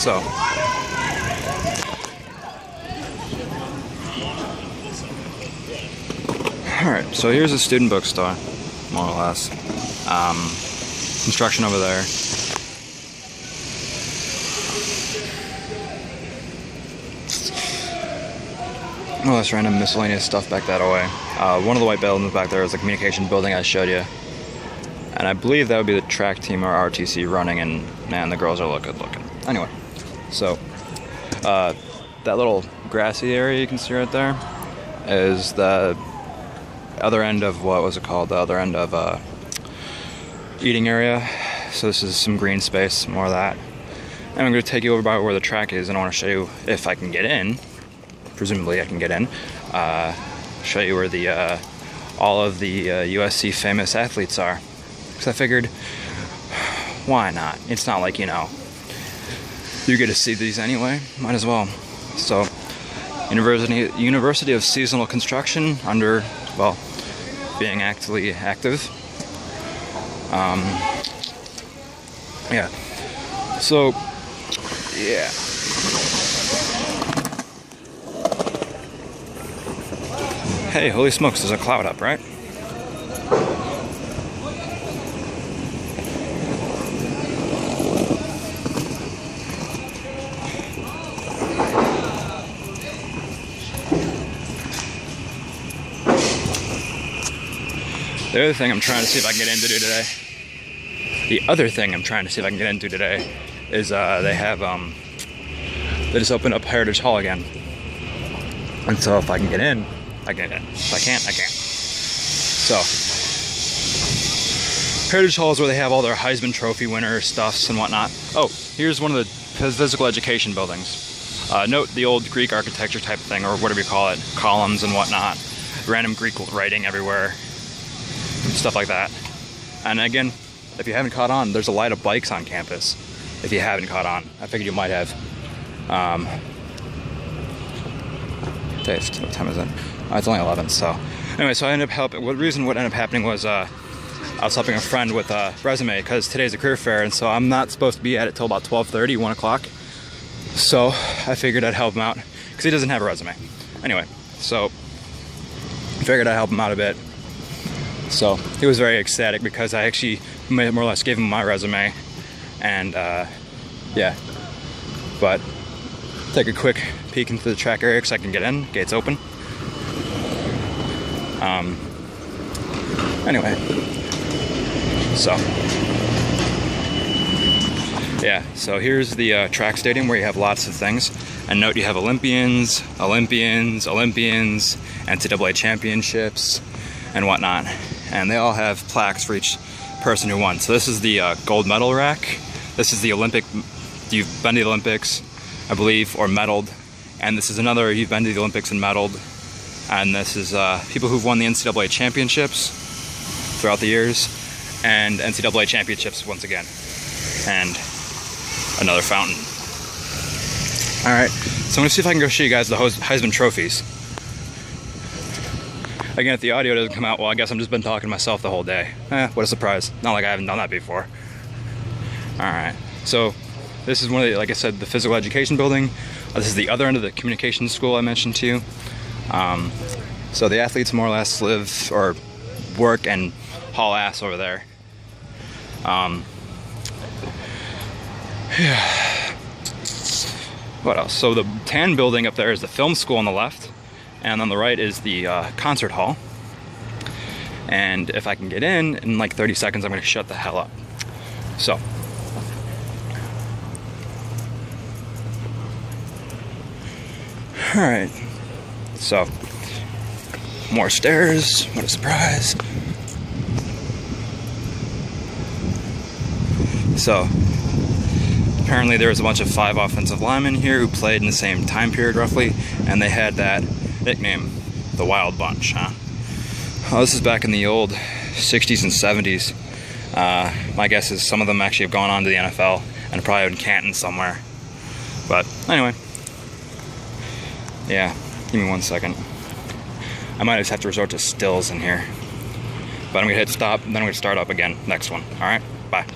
So. Alright, so here's a student bookstore, more or less. Um, construction over there. Oh, that's random miscellaneous stuff back that way. Uh, one of the white buildings back there is the communication building I showed you. And I believe that would be the track team or RTC running, and man, the girls are look good looking. Anyway, so uh, that little grassy area you can see right there is the other end of what was it called? The other end of uh, eating area. So this is some green space, more of that. And I'm going to take you over by where the track is, and I want to show you if I can get in presumably I can get in. Uh, show you where the uh, all of the uh, USC famous athletes are. Because I figured, why not? It's not like you know you get to see these anyway. Might as well. So, University University of Seasonal Construction under well being actively active. Um, yeah. So, yeah. Hey, holy smokes, there's a cloud up, right? The other thing I'm trying to see if I can get into today. The other thing I'm trying to see if I can get into today is uh, they have um, they just opened up Heritage Hall again, and so if I can get in, I get it. If I can't, I can't. So, Heritage Hall is where they have all their Heisman Trophy winner stuffs and whatnot. Oh, here's one of the physical education buildings. Uh, note the old Greek architecture type thing, or whatever you call it, columns and whatnot. Random Greek writing everywhere, stuff like that. And again, if you haven't caught on, there's a lot of bikes on campus. If you haven't caught on, I figured you might have. Um, what time is it? Uh, it's only 11, so. Anyway, so I ended up helping. What reason what ended up happening was uh, I was helping a friend with a resume because today's a career fair, and so I'm not supposed to be at it till about 12:30, 1 o'clock. So I figured I'd help him out because he doesn't have a resume. Anyway, so I figured I'd help him out a bit. So he was very ecstatic because I actually more or less gave him my resume, and uh, yeah. But take a quick peek into the track area because I can get in. Gates open. Um, anyway, so yeah, so here's the uh, track stadium where you have lots of things. And note you have Olympians, Olympians, Olympians, NCAA championships, and whatnot. And they all have plaques for each person who won. So this is the uh, gold medal rack. This is the Olympic, you've been to the Olympics, I believe, or medaled. And this is another, you've been to the Olympics and medaled. And this is uh, people who've won the NCAA championships throughout the years and NCAA championships once again. And another fountain. All right, so I'm gonna see if I can go show you guys the Heisman trophies. Again, if the audio doesn't come out, well, I guess I've just been talking to myself the whole day. Eh, what a surprise. Not like I haven't done that before. All right, so this is one of the, like I said, the physical education building. Uh, this is the other end of the communications school I mentioned to you. Um, so the athletes more or less live or work and haul ass over there. Um, yeah. What else? So the tan building up there is the film school on the left, and on the right is the uh, concert hall. And if I can get in in like 30 seconds, I'm going to shut the hell up. So. All right. So, more stairs. What a surprise. So, apparently there was a bunch of five offensive linemen here who played in the same time period roughly, and they had that nickname, the Wild Bunch, huh? Well, this is back in the old 60s and 70s. Uh, my guess is some of them actually have gone on to the NFL and probably in Canton somewhere. But anyway, yeah. Give me one second. I might just have to resort to stills in here. But I'm gonna hit stop, and then I'm gonna start up again. Next one. Alright? Bye.